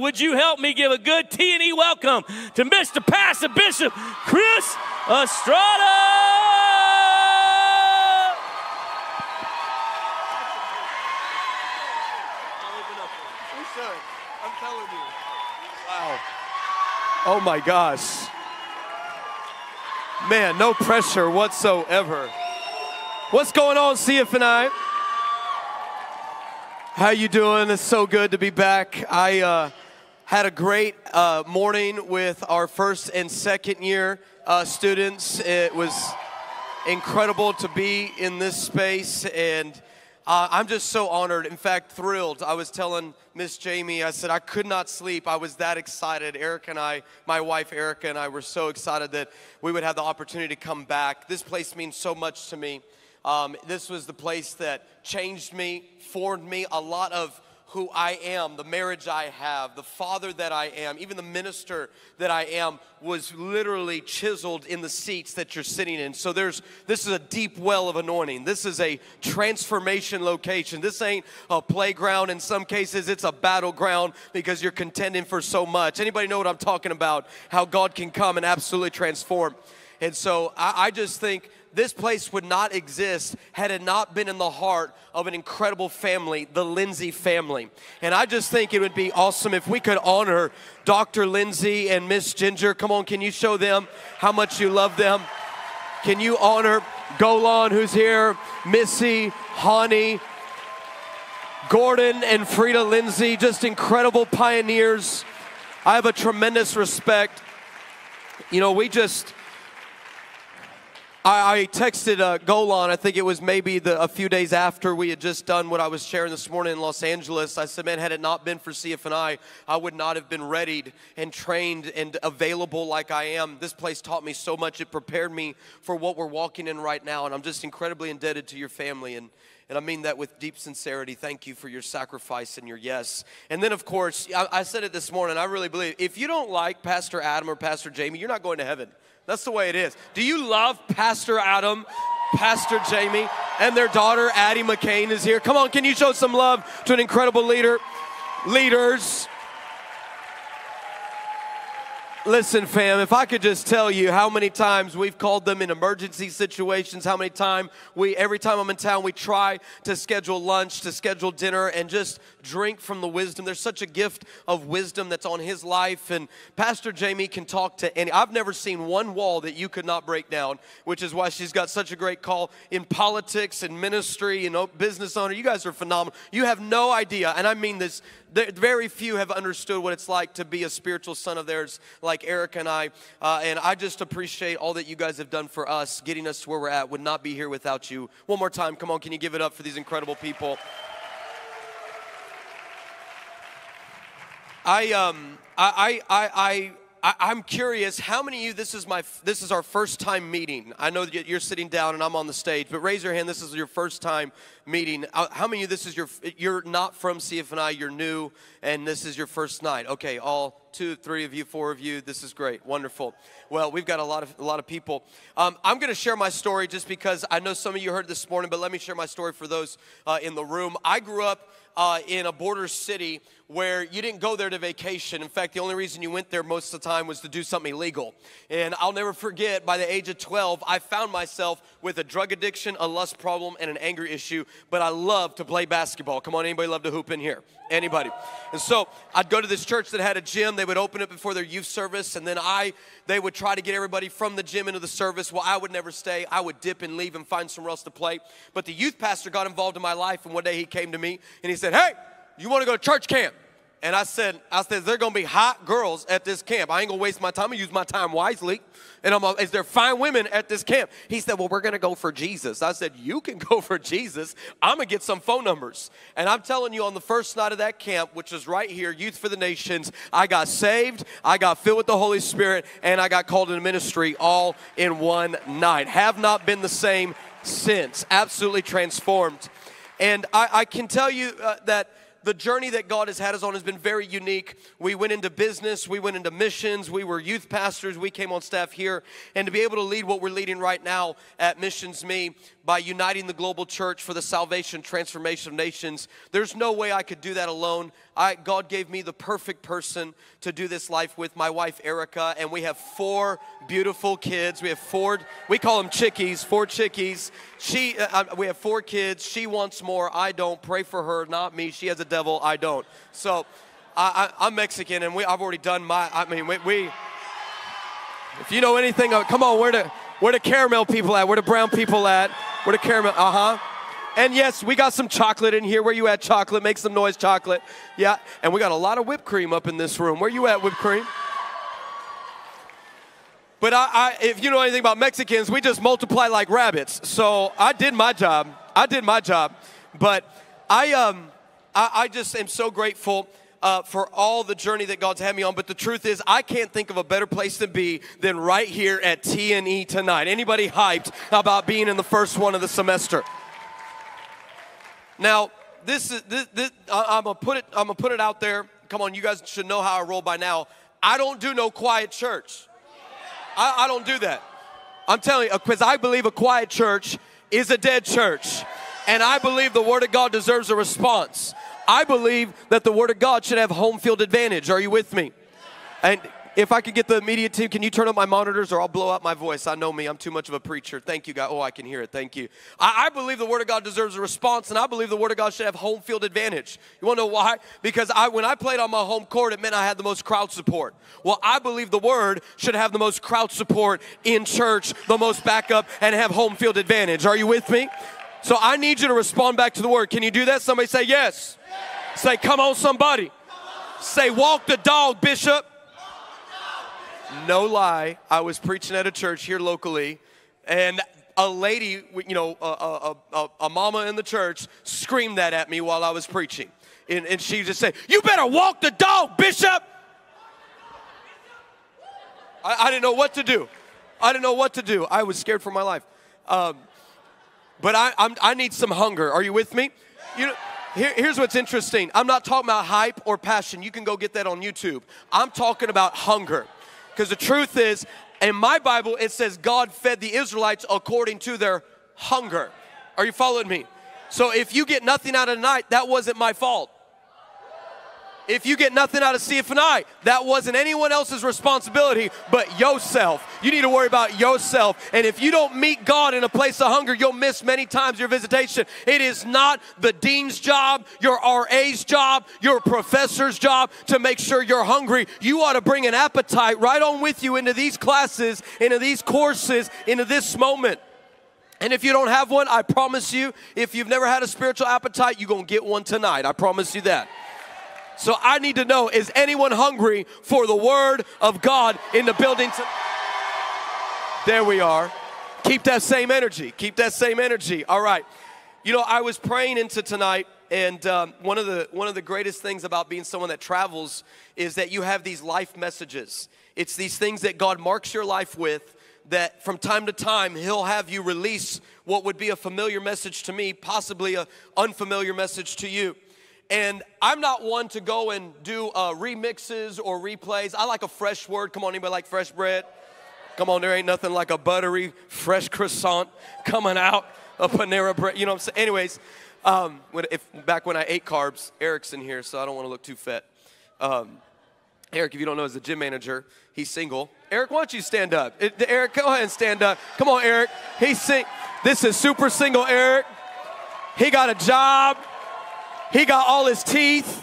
Would you help me give a good TNE welcome to Mr. Pastor Bishop Chris Estrada? We should. I'm telling you. Wow. Oh my gosh. Man, no pressure whatsoever. What's going on, CFNI? How you doing? It's so good to be back. I uh, had a great uh, morning with our first and second year uh, students. It was incredible to be in this space, and uh, I'm just so honored. In fact, thrilled. I was telling Miss Jamie, I said I could not sleep. I was that excited. Erica and I, my wife Erica and I, were so excited that we would have the opportunity to come back. This place means so much to me. Um, this was the place that changed me, formed me. A lot of who I am, the marriage I have, the father that I am, even the minister that I am was literally chiseled in the seats that you're sitting in. So there's this is a deep well of anointing. This is a transformation location. This ain't a playground. In some cases, it's a battleground because you're contending for so much. Anybody know what I'm talking about? How God can come and absolutely transform. And so I, I just think this place would not exist had it not been in the heart of an incredible family, the Lindsay family. And I just think it would be awesome if we could honor Dr. Lindsay and Miss Ginger. Come on, can you show them how much you love them? Can you honor Golan, who's here, Missy, Hani, Gordon, and Freda Lindsay, just incredible pioneers. I have a tremendous respect. You know, we just I, I texted uh, Golan, I think it was maybe the, a few days after we had just done what I was sharing this morning in Los Angeles. I said, man, had it not been for CFNI, I would not have been readied and trained and available like I am. This place taught me so much. It prepared me for what we're walking in right now. And I'm just incredibly indebted to your family. And, and I mean that with deep sincerity. Thank you for your sacrifice and your yes. And then, of course, I, I said it this morning. I really believe if you don't like Pastor Adam or Pastor Jamie, you're not going to heaven. That's the way it is. Do you love Pastor Adam, Pastor Jamie, and their daughter Addie McCain is here? Come on, can you show some love to an incredible leader? Leaders. Listen, fam, if I could just tell you how many times we've called them in emergency situations, how many times we, every time I'm in town, we try to schedule lunch, to schedule dinner, and just drink from the wisdom. There's such a gift of wisdom that's on his life. And Pastor Jamie can talk to any, I've never seen one wall that you could not break down, which is why she's got such a great call in politics and ministry and business owner. You guys are phenomenal. You have no idea, and I mean this very few have understood what it's like to be a spiritual son of theirs, like Eric and I. Uh, and I just appreciate all that you guys have done for us, getting us to where we're at. Would not be here without you. One more time, come on, can you give it up for these incredible people? I um I I I I, am curious, how many of you, this is, my, this is our first time meeting. I know that you're sitting down and I'm on the stage, but raise your hand, this is your first time meeting. Uh, how many of you, this is your, you're not from CFNI, you're new, and this is your first night? Okay, all two, three of you, four of you, this is great, wonderful. Well, we've got a lot of, a lot of people. Um, I'm gonna share my story just because I know some of you heard this morning, but let me share my story for those uh, in the room. I grew up uh, in a border city where you didn't go there to vacation. In fact, the only reason you went there most of the time was to do something illegal. And I'll never forget, by the age of 12, I found myself with a drug addiction, a lust problem, and an anger issue. But I love to play basketball. Come on, anybody love to hoop in here? Anybody? And so I'd go to this church that had a gym. They would open it before their youth service, and then I, they would try to get everybody from the gym into the service. Well, I would never stay. I would dip and leave and find somewhere else to play. But the youth pastor got involved in my life, and one day he came to me and he said, "Hey." you want to go to church camp? And I said, I said, there are gonna be hot girls at this camp. I ain't gonna waste my time. I use my time wisely. And I'm, like, is there fine women at this camp? He said, well, we're gonna go for Jesus. I said, you can go for Jesus. I'm gonna get some phone numbers. And I'm telling you, on the first night of that camp, which is right here, Youth for the Nations, I got saved, I got filled with the Holy Spirit, and I got called into ministry all in one night. Have not been the same since. Absolutely transformed. And I, I can tell you uh, that the journey that God has had us on has been very unique. We went into business, we went into missions, we were youth pastors, we came on staff here. And to be able to lead what we're leading right now at Missions Me by uniting the global church for the salvation, transformation of nations, there's no way I could do that alone. I, God gave me the perfect person to do this life with, my wife Erica, and we have four beautiful kids. We have four, we call them chickies, four chickies. She, uh, uh we have four kids. She wants more. I don't. Pray for her, not me. She has a devil. I don't. So I, am Mexican, and we, I've already done my. I mean, we, we if you know anything, come on. Where the where the caramel people at? Where the brown people at? Where the caramel? Uh huh. And yes, we got some chocolate in here. Where you at, chocolate? Make some noise, chocolate. Yeah. And we got a lot of whipped cream up in this room. Where you at, whipped cream? But I, I, if you know anything about Mexicans, we just multiply like rabbits. So I did my job. I did my job. But I, um, I, I just am so grateful uh, for all the journey that God's had me on. But the truth is, I can't think of a better place to be than right here at TNE tonight. Anybody hyped about being in the first one of the semester? Now, this is this, this I'm gonna put it. I'm gonna put it out there. Come on, you guys should know how I roll by now. I don't do no quiet church. I, I don't do that. I'm telling you, because I believe a quiet church is a dead church. And I believe the Word of God deserves a response. I believe that the Word of God should have home field advantage. Are you with me? And if I could get the media team, can you turn up my monitors or I'll blow out my voice? I know me, I'm too much of a preacher. Thank you, God. Oh, I can hear it. Thank you. I, I believe the Word of God deserves a response, and I believe the Word of God should have home field advantage. You wanna know why? Because I, when I played on my home court, it meant I had the most crowd support. Well, I believe the Word should have the most crowd support in church, the most backup, and have home field advantage. Are you with me? So I need you to respond back to the Word. Can you do that? Somebody say yes. yes. Say, come on, somebody. Come on. Say, walk the dog, Bishop. No lie, I was preaching at a church here locally, and a lady, you know, a, a, a, a mama in the church screamed that at me while I was preaching. And, and she just said, You better walk the dog, Bishop. I, I, didn't know what to do. I didn't know what to do. I was scared for my life. Um, but I, I'm, i need some hunger. Are you with me? You know, here, here's what's interesting. I'm not talking about hype or passion. You can go get that on YouTube. I'm talking about hunger. Because the truth is, in my Bible, it says God fed the Israelites according to their hunger. Are you following me? So if you get nothing out of the night, that wasn't my fault. If you get nothing out of CFNI, that wasn't anyone else's responsibility but yourself. You need to worry about yourself. And if you don't meet God in a place of hunger, you'll miss many times your visitation. It is not the dean's job, your RA's job, your professor's job to make sure you're hungry. You ought to bring an appetite right on with you into these classes, into these courses, into this moment. And if you don't have one, I promise you, if you've never had a spiritual appetite, you're going to get one tonight. I promise you that. So I need to know is anyone hungry for the word of God in the building? To- there we are. Keep that same energy. Keep that same energy. All right. You know, I was praying into tonight, and um, one of the one of the greatest things about being someone that travels is that you have these life messages. It's these things that God marks your life with. That from time to time He'll have you release what would be a familiar message to me, possibly a unfamiliar message to you. And I'm not one to go and do uh, remixes or replays. I like a fresh word. Come on, anybody like fresh bread? Come on, there ain't nothing like a buttery, fresh croissant coming out of Panera bread. You know what I'm saying? Anyways, um, when, if, back when I ate carbs, Eric's in here, so I don't want to look too fat. Um, Eric, if you don't know, is a gym manager. He's single. Eric, why don't you stand up? It, Eric, go ahead and stand up. Come on, Eric. He's sing. This is super single Eric. He got a job. He got all his teeth.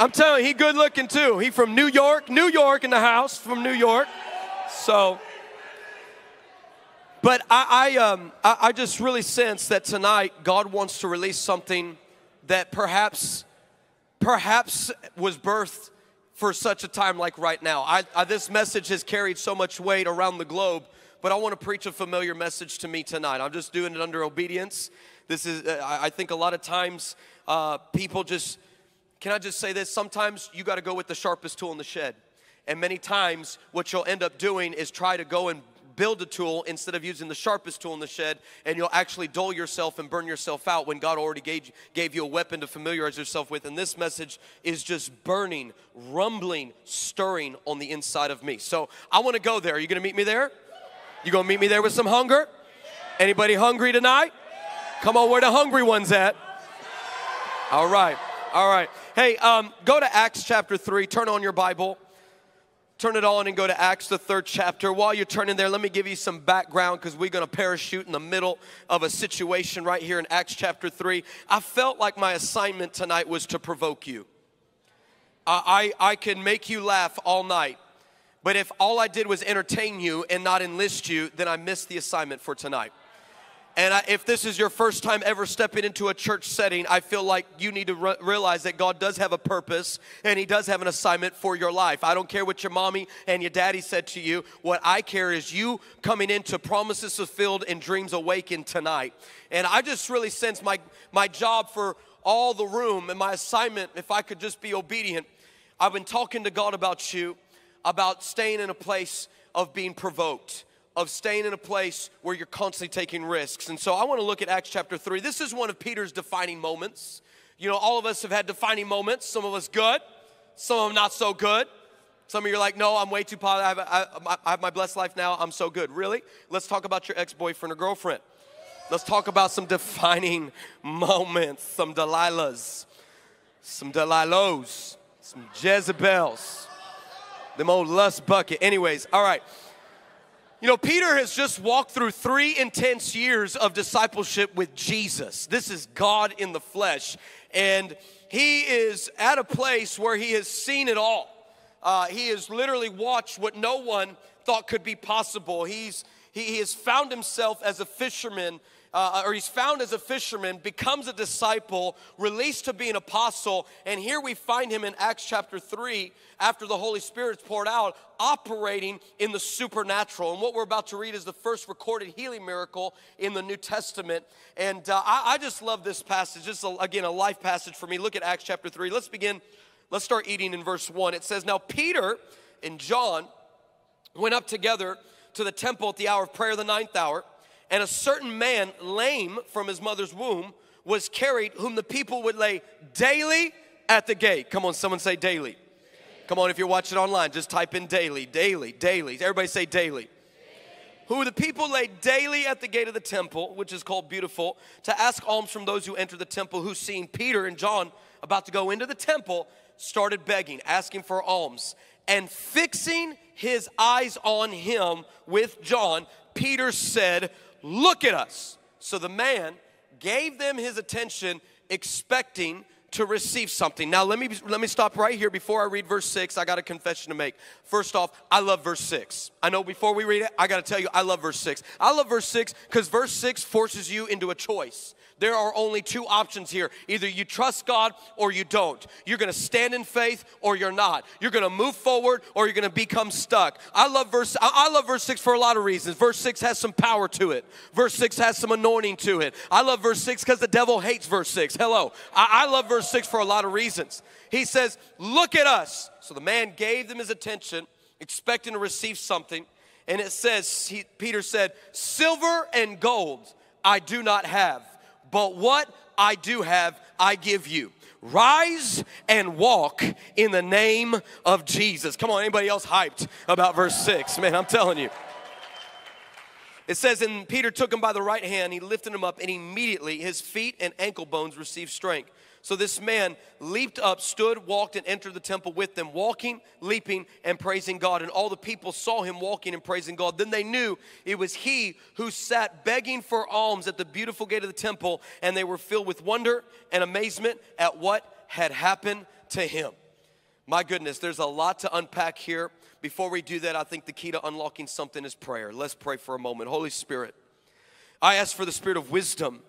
I'm telling you, he good looking too. He from New York, New York in the house, from New York. So, but I, I, um, I, I just really sense that tonight God wants to release something that perhaps, perhaps was birthed for such a time like right now. I, I, this message has carried so much weight around the globe, but I want to preach a familiar message to me tonight. I'm just doing it under obedience. This is, uh, I think a lot of times uh, people just, can I just say this? Sometimes you got to go with the sharpest tool in the shed. And many times, what you'll end up doing is try to go and build a tool instead of using the sharpest tool in the shed, and you'll actually dull yourself and burn yourself out when God already gave, gave you a weapon to familiarize yourself with. And this message is just burning, rumbling, stirring on the inside of me. So I want to go there. Are you going to meet me there? You going to meet me there with some hunger? Anybody hungry tonight? Come on, where the hungry ones at? All right, all right. Hey, um, go to Acts chapter 3, turn on your Bible. Turn it on and go to Acts, the third chapter. While you're turning there, let me give you some background because we're going to parachute in the middle of a situation right here in Acts chapter 3. I felt like my assignment tonight was to provoke you. I, I, I can make you laugh all night, but if all I did was entertain you and not enlist you, then I missed the assignment for tonight. And I, if this is your first time ever stepping into a church setting, I feel like you need to re- realize that God does have a purpose and He does have an assignment for your life. I don't care what your mommy and your daddy said to you. What I care is you coming into promises fulfilled and dreams awakened tonight. And I just really sense my, my job for all the room and my assignment, if I could just be obedient. I've been talking to God about you, about staying in a place of being provoked of staying in a place where you're constantly taking risks. And so I want to look at Acts chapter 3. This is one of Peter's defining moments. You know, all of us have had defining moments, some of us good, some of them not so good. Some of you are like, no, I'm way too positive. I have, I, I have my blessed life now. I'm so good. Really? Let's talk about your ex boyfriend or girlfriend. Let's talk about some defining moments, some Delilahs, some Delilahs, some Jezebels, them old lust bucket. Anyways, all right. You know, Peter has just walked through three intense years of discipleship with Jesus. This is God in the flesh. And he is at a place where he has seen it all. Uh, he has literally watched what no one thought could be possible. He's, he, he has found himself as a fisherman uh, or he's found as a fisherman, becomes a disciple, released to be an apostle, and here we find him in Acts chapter 3 after the Holy Spirit's poured out, operating in the supernatural. And what we're about to read is the first recorded healing miracle in the New Testament. And uh, I, I, just love this passage. This is, a, again, a life passage for me. Look at Acts chapter 3. Let's begin. Let's start eating in verse 1. It says, Now Peter and John went up together to the temple at the hour of prayer, the ninth hour. And a certain man, lame from his mother's womb, was carried, whom the people would lay daily at the gate. Come on, someone say daily. Come on, if you're watching online, just type in daily, daily, daily. Everybody say daily. Who the people lay daily at the gate of the temple, which is called Beautiful, to ask alms from those who enter the temple, who seeing Peter and John about to go into the temple, started begging, asking for alms. And fixing his eyes on him with John, Peter said, Look at us. So the man gave them his attention, expecting to receive something. Now let me let me stop right here before I read verse 6. I got a confession to make. First off, I love verse 6. I know before we read it, I got to tell you I love verse 6. I love verse 6 cuz verse 6 forces you into a choice there are only two options here. Either you trust God or you don't. You're going to stand in faith or you're not. You're going to move forward or you're going to become stuck. I love verse I love verse 6 for a lot of reasons. Verse 6 has some power to it. Verse 6 has some anointing to it. I love verse 6 cuz the devil hates verse 6. Hello. I, I love verse 6 for a lot of reasons. He says, "Look at us." So the man gave them his attention, expecting to receive something. And it says, he, Peter said, Silver and gold I do not have, but what I do have, I give you. Rise and walk in the name of Jesus. Come on, anybody else hyped about verse 6? Man, I'm telling you. It says, And Peter took him by the right hand, he lifted him up, and immediately his feet and ankle bones received strength. So this man leaped up, stood, walked, and entered the temple with them, walking, leaping, and praising God. And all the people saw him walking and praising God. Then they knew it was he who sat begging for alms at the beautiful gate of the temple, and they were filled with wonder and amazement at what had happened to him. My goodness, there's a lot to unpack here. Before we do that, I think the key to unlocking something is prayer. Let's pray for a moment. Holy Spirit, I ask for the spirit of wisdom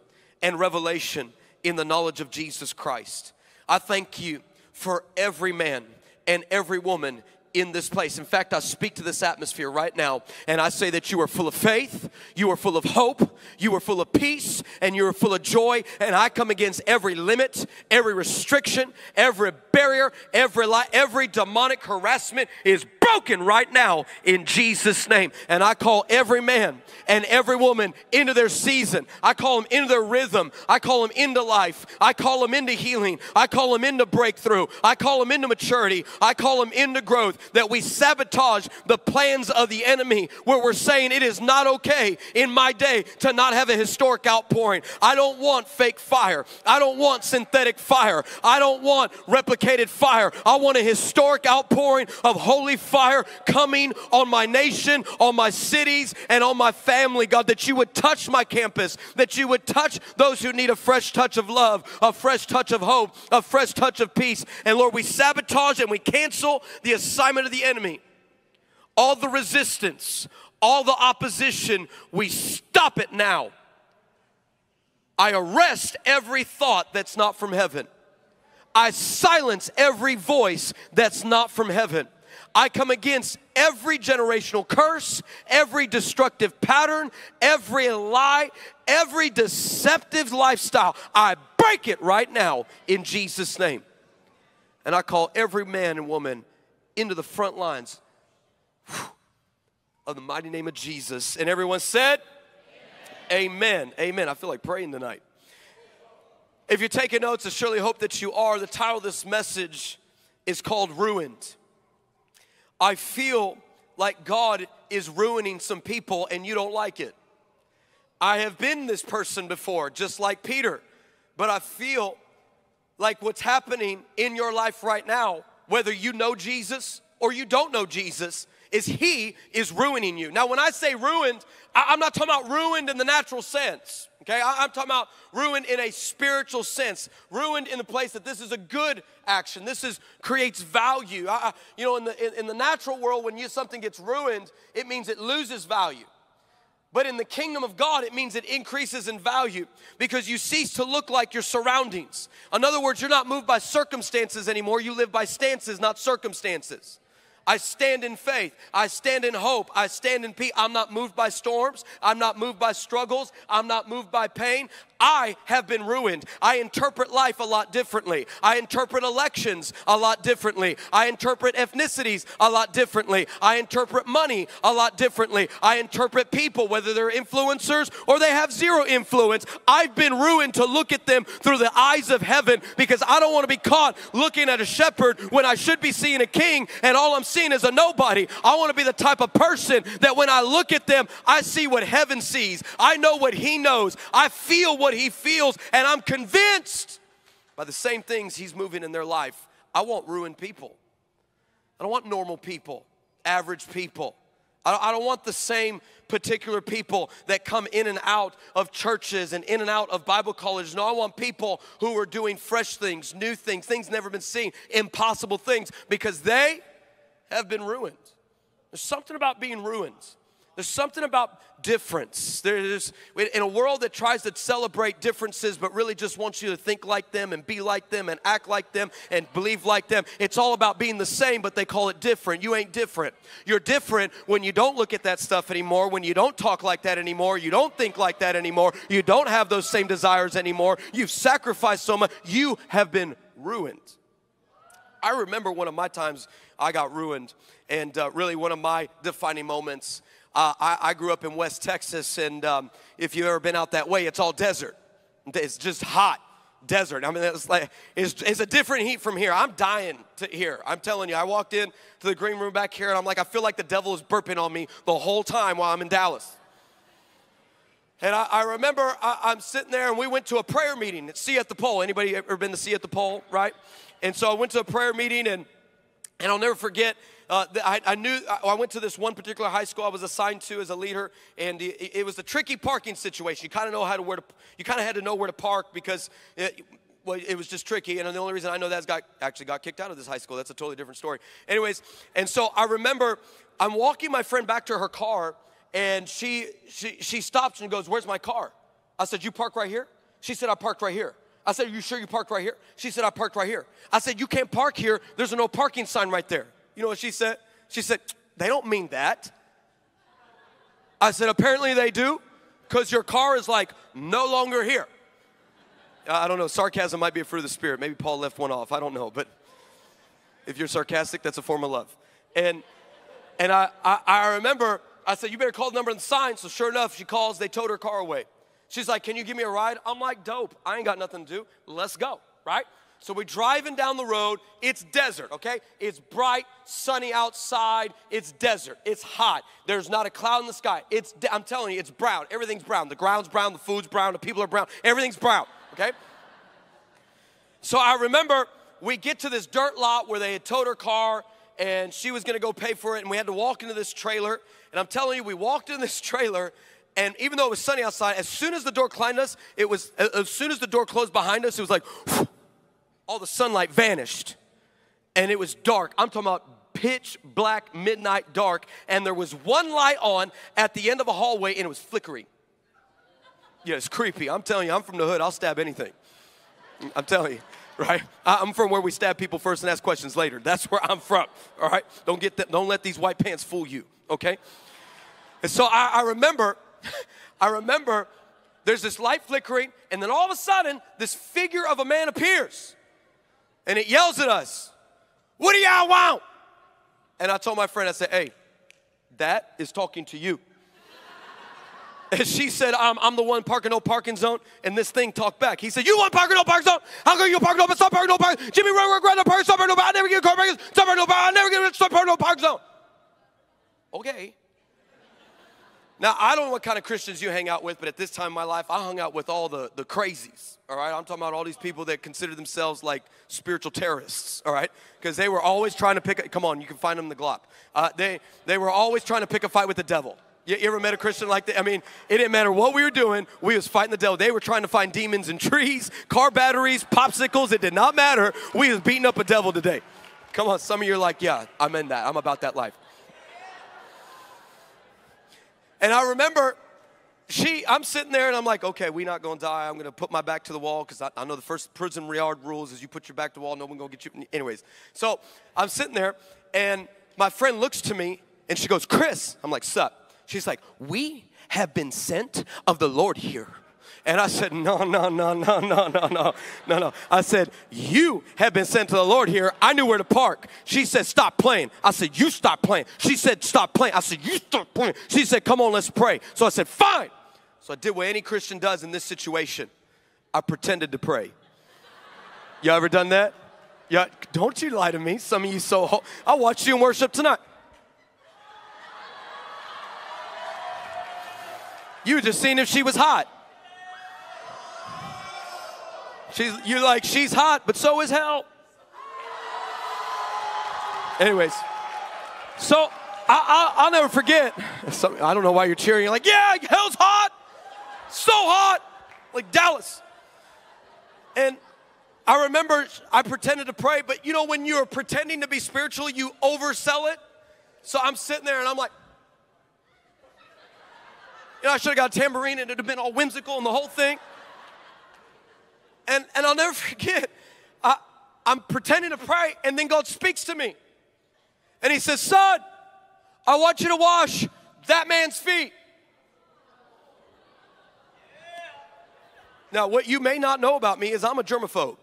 and revelation in the knowledge of Jesus Christ. I thank you for every man and every woman in this place. In fact, I speak to this atmosphere right now and I say that you are full of faith, you are full of hope, you are full of peace, and you are full of joy. And I come against every limit, every restriction, every barrier, every lie, every demonic harassment is broken right now in Jesus' name. And I call every man and every woman into their season. I call them into their rhythm. I call them into life. I call them into healing. I call them into breakthrough. I call them into maturity. I call them into growth. That we sabotage the plans of the enemy where we're saying it is not okay in my day to not have a historic outpouring. I don't want fake fire. I don't want synthetic fire. I don't want replicated fire. I want a historic outpouring of holy fire coming on my nation, on my cities, and on my family, God, that you would touch my campus, that you would touch those who need a fresh touch of love, a fresh touch of hope, a fresh touch of peace. And Lord, we sabotage and we cancel the assignment of the enemy. All the resistance, all the opposition, we stop it now. I arrest every thought that's not from heaven. I silence every voice that's not from heaven. I come against every generational curse, every destructive pattern, every lie, every deceptive lifestyle. I break it right now in Jesus' name. And I call every man and woman into the front lines of the mighty name of Jesus. And everyone said, Amen. Amen. Amen. I feel like praying tonight. If you're taking notes, I surely hope that you are. The title of this message is called Ruined. I feel like God is ruining some people and you don't like it. I have been this person before, just like Peter, but I feel like what's happening in your life right now, whether you know Jesus or you don't know Jesus, is He is ruining you. Now, when I say ruined, I'm not talking about ruined in the natural sense. Okay, I'm talking about ruined in a spiritual sense, ruined in the place that this is a good action. This is creates value. I, you know, in the in, in the natural world, when you, something gets ruined, it means it loses value. But in the kingdom of God, it means it increases in value because you cease to look like your surroundings. In other words, you're not moved by circumstances anymore. You live by stances, not circumstances. I stand in faith. I stand in hope. I stand in peace. I'm not moved by storms. I'm not moved by struggles. I'm not moved by pain. I have been ruined. I interpret life a lot differently. I interpret elections a lot differently. I interpret ethnicities a lot differently. I interpret money a lot differently. I interpret people, whether they're influencers or they have zero influence. I've been ruined to look at them through the eyes of heaven because I don't want to be caught looking at a shepherd when I should be seeing a king and all I'm seeing is a nobody. I want to be the type of person that when I look at them, I see what heaven sees. I know what he knows. I feel what what he feels, and I'm convinced by the same things he's moving in their life. I want ruined people. I don't want normal people, average people. I don't want the same particular people that come in and out of churches and in and out of Bible colleges. No, I want people who are doing fresh things, new things, things never been seen, impossible things, because they have been ruined. There's something about being ruined. There's something about difference. There's in a world that tries to celebrate differences but really just wants you to think like them and be like them and act like them and believe like them. It's all about being the same, but they call it different. You ain't different. You're different when you don't look at that stuff anymore, when you don't talk like that anymore, you don't think like that anymore, you don't have those same desires anymore. You've sacrificed so much. You have been ruined. I remember one of my times I got ruined, and uh, really one of my defining moments uh, I, I, grew up in West Texas, and um, if you've ever been out that way, it's all desert. It's just hot desert. I mean, it's like it's, it's a different heat from here. I'm dying to here. I'm telling you. I walked in to the green room back here, and I'm like, I feel like the devil is burping on me the whole time while I'm in Dallas. And I, I remember I, am sitting there, and we went to a prayer meeting at Sea at the Pole. Anybody ever been to Sea at the Pole, right? And so I went to a prayer meeting, and and I'll never forget uh, I, I, knew I went to this one particular high school I was assigned to as a leader, and it, it was a tricky parking situation. You kind of know how to where to, you kind of had to know where to park because it, well, it was just tricky. And the only reason I know that got actually got kicked out of this high school. That's a totally different story. Anyways, and so I remember I'm walking my friend back to her car, and she she she stops and goes, "Where's my car?" I said, "You park right here." She said, "I parked right here." I said, Are you sure you parked right here? She said, I parked right here. I said, You can't park here. There's a no parking sign right there. You know what she said? She said, They don't mean that. I said, Apparently they do, because your car is like no longer here. I don't know, sarcasm might be a fruit of the Spirit. Maybe Paul left one off. I don't know, but if you're sarcastic, that's a form of love. And and I, I, I remember I said, You better call the number the sign. So sure enough, she calls, they towed her car away. She's like, Can you give me a ride? I'm like, Dope. I ain't got nothing to do. Let's go, right? So we're driving down the road. It's desert, okay? It's bright, sunny outside. It's desert. It's hot. There's not a cloud in the sky. It's de- I'm telling you, it's brown. Everything's brown. The ground's brown, the food's brown, the people are brown. Everything's brown, okay? So I remember we get to this dirt lot where they had towed her car and she was gonna go pay for it, and we had to walk into this trailer. And I'm telling you, we walked in this trailer, and even though it was sunny outside, as soon as the door climbed us, it was as soon as the door closed behind us, it was like all the sunlight vanished and it was dark. I'm talking about pitch black, midnight dark, and there was one light on at the end of a hallway and it was flickering. Yeah, it's creepy. I'm telling you, I'm from the hood, I'll stab anything. I'm telling you, right? I'm from where we stab people first and ask questions later. That's where I'm from, all right? Don't, get that, don't let these white pants fool you, okay? And so I, I remember, I remember there's this light flickering, and then all of a sudden, this figure of a man appears and it yells at us, What do y'all want? And I told my friend, I said, Hey, that is talking to you. And she said, I'm, I'm the one parking no parking zone. And this thing talked back. He said, You want parking no parking zone? How come you park no, stop parking no parking? Jimmy, run, run, run, no parking, stop parking no parking. I never get a car parking, stop parking no parking. I never get a stop parking no parking zone. Okay. Now, I don't know what kind of Christians you hang out with, but at this time in my life, I hung out with all the, the crazies, all right? I'm talking about all these people that consider themselves like spiritual terrorists, all right? Because they were always trying to pick, a, come on, you can find them in the glop. Uh, they, they were always trying to pick a fight with the devil. You, you ever met a Christian like that? I mean, it didn't matter what we were doing, we was fighting the devil. They were trying to find demons in trees, car batteries, popsicles, it did not matter. We was beating up a devil today. Come on, some of you are like, yeah, I'm in that. I'm about that life. And I remember she, I'm sitting there and I'm like, okay, we not gonna die. I'm gonna put my back to the wall because I, I, know the first prison yard rules is you put your back to the wall, no one gonna get you. Anyways, so I'm sitting there and my friend looks to me and she goes, Chris. I'm like, sup. She's like, we have been sent of the Lord here. And I said, No, no, no, no, no, no, no, no, no. I said, You have been sent to the Lord here. I knew where to park. She said, Stop playing. I said, You stop playing. She said, Stop playing. I said, You stop playing. She said, Come on, let's pray. So I said, Fine. So I did what any Christian does in this situation. I pretended to pray. You ever done that? Yeah, don't you lie to me. Some of you so ho- I watched you in worship tonight. You just seen if she was hot. She's, you're like, she's hot, but so is hell. Anyways, so I, will never forget. Some, I don't know why you're cheering. You're like, yeah, hell's hot, so hot, like Dallas. And I remember I pretended to pray, but you know, when you're pretending to be spiritual, you oversell it. So I'm sitting there and I'm like, you know, I should have got a tambourine and it'd have been all whimsical and the whole thing. And, and I'll never forget, I, I'm pretending to pray, and then God speaks to me. And He says, Son, I want you to wash that man's feet. Now, what you may not know about me is I'm a germaphobe.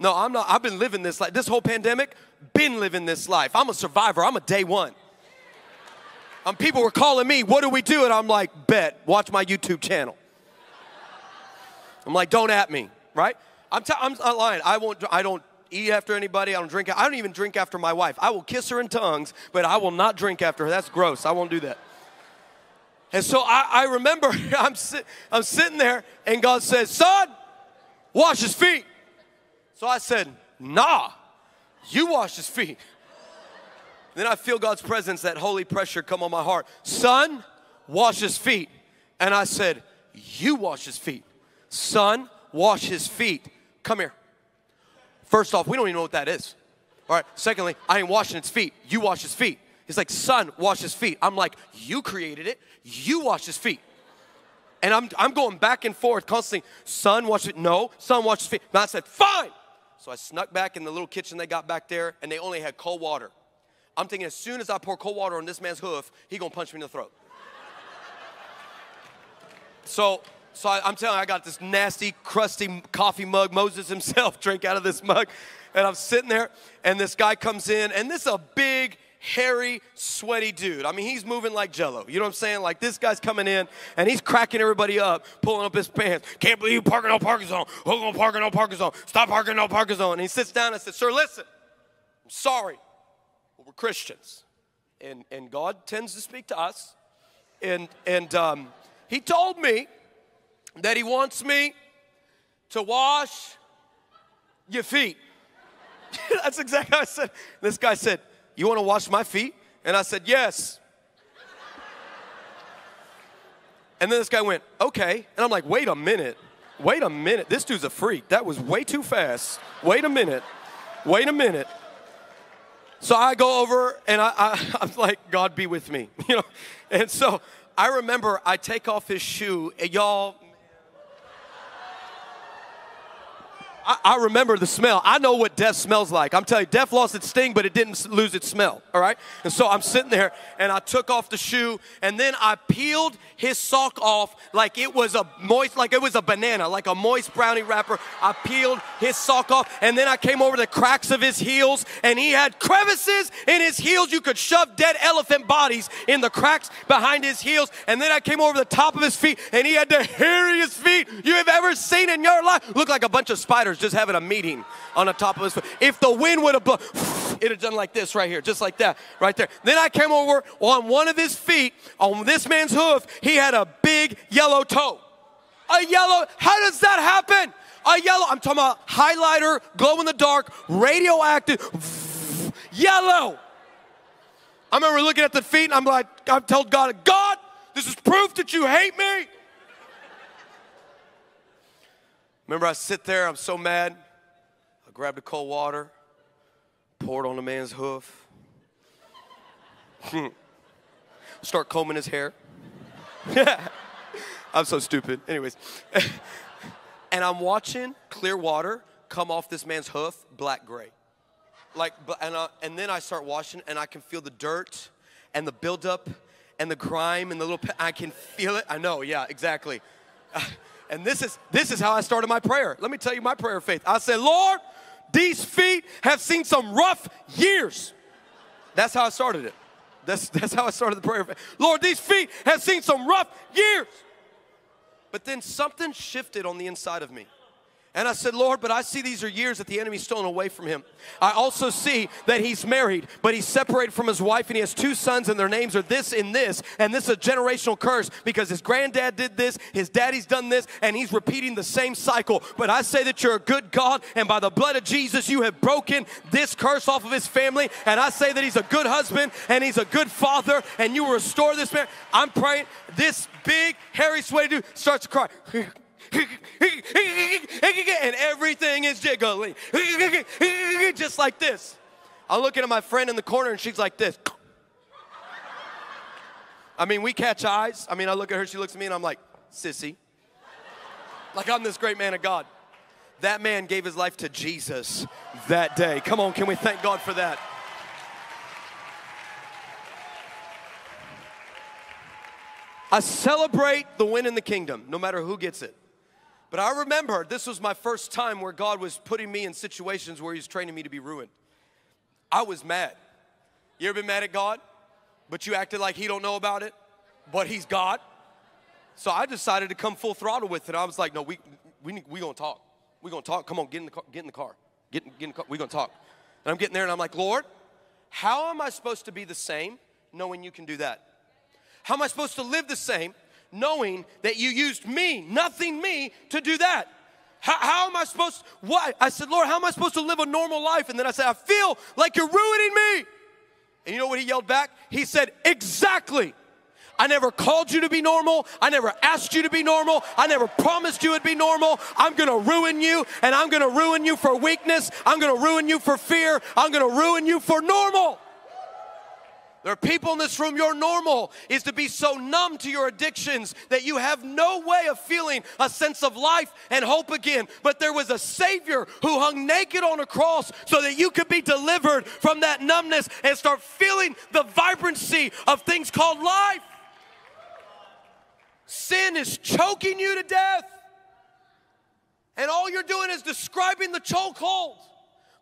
No, I'm not. I've been living this life. This whole pandemic, been living this life. I'm a survivor. I'm a day one. Um, people were calling me, what do we do? And I'm like, bet, watch my YouTube channel. I'm like, don't at me, right? I'm, t- I'm not lying. I won't. I don't eat after anybody. I don't drink. I don't even drink after my wife. I will kiss her in tongues, but I will not drink after her. That's gross. I won't do that. And so I, I remember I'm, I'm sitting there, and God says, "Son, wash his feet." So I said, "Nah, you wash his feet." Then I feel God's presence, that holy pressure come on my heart. Son, wash his feet. And I said, You wash his feet. Son, wash his feet. Come here. First off, we don't even know what that is. All right. Secondly, I ain't washing its feet. You wash his feet. He's like, son, wash his feet. I'm like, you created it. You wash his feet. And I'm, I'm going back and forth constantly. Son, wash it. No, son, wash his feet. And I said, fine. So I snuck back in the little kitchen they got back there, and they only had cold water. I'm thinking as soon as I pour cold water on this man's hoof, he gonna punch me in the throat. so, so I, am telling you, I got this nasty, crusty coffee mug. Moses himself drank out of this mug, and I'm sitting there, and this guy comes in, and this is a big, hairy, sweaty dude. I mean, he's moving like jello. You know what I'm saying? Like this guy's coming in and he's cracking everybody up, pulling up his pants. Can't believe you parking on parking zone. Who's gonna park in no parking zone? Stop parking on parking zone. And he sits down and says, Sir, listen, I'm sorry. But we're Christians. And and God tends to speak to us. And and um, he told me that he wants me to wash your feet. That's exactly I said. This guy said, you want to wash my feet? And I said, Yes. And then this guy went, Okay. And I'm like, Wait a minute. Wait a minute. This dude's a freak. That was way too fast. Wait a minute. Wait a minute. So I go over and I, I, I'm like, God be with me. You know? And so I remember I take off his shoe, and y'all, I, I, remember the smell. I know what death smells like. I'm telling you, death lost its sting, but it didn't lose its smell. All right? And so I'm sitting there and I took off the shoe and then I peeled his sock off like it was a moist, like it was a banana, like a moist brownie wrapper. I peeled his sock off and then I came over the cracks of his heels and he had crevices in his heels. You could shove dead elephant bodies in the cracks behind his heels. And then I came over the top of his feet and he had the hairiest feet you have ever seen in your life. Looked like a bunch of spiders just having a meeting on the top of his foot. If the wind would have blown, it'd have done like this right here, just like that, right there. Then I came over on one of his feet, on this man's hoof, he had a big yellow toe. A yellow, how does that happen? A yellow, I'm talking about highlighter, glow in the dark, radioactive, yellow. I remember looking at the feet and I'm like, I've told God, God, this is proof that you hate me. Remember, I sit there, I'm so mad. I grabbed a cold water, poured on the man's hoof, hmm. start combing his hair. I'm so stupid. Anyways, and I'm watching clear water come off this man's hoof, black gray. Like, and, I, and then I start washing, and I can feel the dirt and the buildup and the grime and the little. I can feel it. I know. Yeah, exactly. And this is this is how I started my prayer. Let me tell you my prayer of faith. I said, Lord, these feet have seen some rough years. That's how I started it. That's, that's how I started the prayer. Lord, these feet have seen some rough years. But then something shifted on the inside of me. And I said, Lord, but I see these are years that the enemy's stolen away from him. I also see that he's married, but he's separated from his wife and he has two sons and their names are this and this. And this is a generational curse because his granddad did this, his daddy's done this, and he's repeating the same cycle. But I say that you're a good God and by the blood of Jesus, you have broken this curse off of his family. And I say that he's a good husband and he's a good father and you restore this man. I'm praying this big, hairy, sweaty dude starts to cry. and everything is jiggling. Just like this. I'm looking at my friend in the corner and she's like this. I mean, we catch eyes. I mean, I look at her, she looks at me, and I'm like, sissy. Like I'm this great man of God. That man gave his life to Jesus that day. Come on, can we thank God for that? I celebrate the win in the kingdom, no matter who gets it. But I remember this was my first time where God was putting me in situations where He's training me to be ruined. I was mad. You ever been mad at God? But you acted like He don't know about it, but He's God. So I decided to come full throttle with it. I was like, no, we we we gonna talk. We gonna talk. Come on, get in the car. Get in the car. Get, get in the car. We gonna talk. And I'm getting there, and I'm like, Lord, how am I supposed to be the same knowing you can do that? How am I supposed to live the same knowing that you used me, nothing me, to do that. How, how, am I supposed to, why? I said, Lord, how am I supposed to live a normal life? And then I said, I feel like you're ruining me. And you know what he yelled back? He said, Exactly. I never called you to be normal. I never asked you to be normal. I never promised you it'd be normal. I'm gonna ruin you, and I'm gonna ruin you for weakness. I'm gonna ruin you for fear. I'm gonna ruin you for normal. There are people in this room, your normal is to be so numb to your addictions that you have no way of feeling a sense of life and hope again. But there was a Savior who hung naked on a cross so that you could be delivered from that numbness and start feeling the vibrancy of things called life. Sin is choking you to death. And all you're doing is describing the chokehold.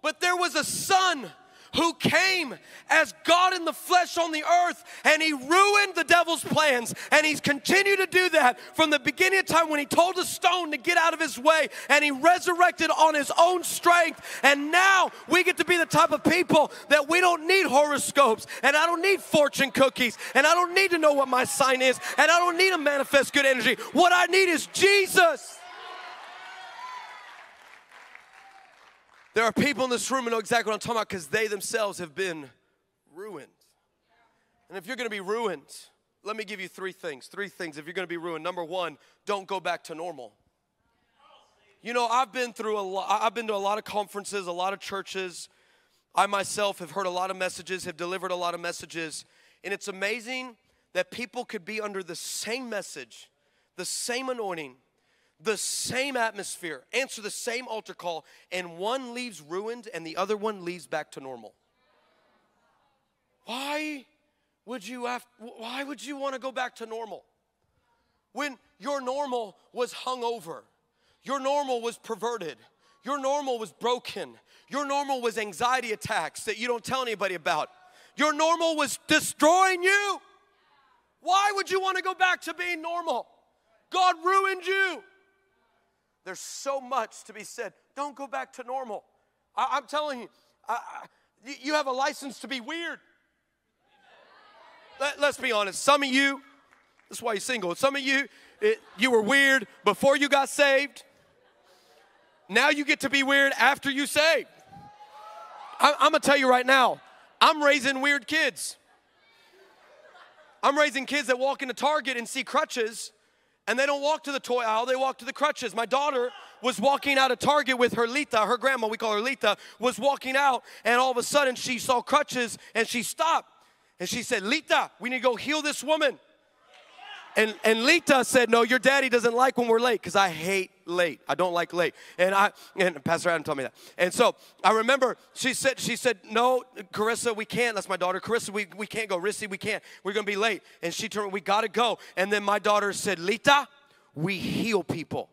But there was a son who came as God in the flesh on the earth and he ruined the devil's plans. And he's continued to do that from the beginning of time when he told a stone to get out of his way and he resurrected on his own strength. And now we get to be the type of people that we don't need horoscopes and I don't need fortune cookies and I don't need to know what my sign is and I don't need to manifest good energy. What I need is Jesus. There are people in this room who know exactly what I'm talking about because they themselves have been ruined. And if you're going to be ruined, let me give you three things. Three things if you're going to be ruined. Number one, don't go back to normal. You know, I've been through a lot, I've been to a lot of conferences, a lot of churches. I myself have heard a lot of messages, have delivered a lot of messages. And it's amazing that people could be under the same message, the same anointing, the same atmosphere, answer the same altar call, and one leaves ruined and the other one leaves back to normal. Why would you have, why would you want to go back to normal? When your normal was hungover, your normal was perverted, your normal was broken, your normal was anxiety attacks that you don't tell anybody about. Your normal was destroying you. Why would you want to go back to being normal? God ruined you. There's so much to be said. Don't go back to normal. I, am telling you, I, I, you have a license to be weird. Let, us be honest. Some of you, that's why you're single. Some of you, it, you were weird before you got saved. Now you get to be weird after you saved. I, I'm gonna tell you right now, I'm raising weird kids. I'm raising kids that walk into Target and see crutches and they don't walk to the toy aisle, they walk to the crutches. My daughter was walking out of Target with her Lita, her grandma, we call her Lita, was walking out, and all of a sudden she saw crutches and she stopped. And she said, Lita, we need to go heal this woman. And, and Lita said, No, your daddy doesn't like when we're late because I hate late. I don't like late. And I and Pastor Adam told me that. And so I remember she said, she said, No, Carissa, we can't. That's my daughter. Carissa, we, we can't go. Rissy, we can't. We're gonna be late. And she turned, we gotta go. And then my daughter said, Lita, we heal people.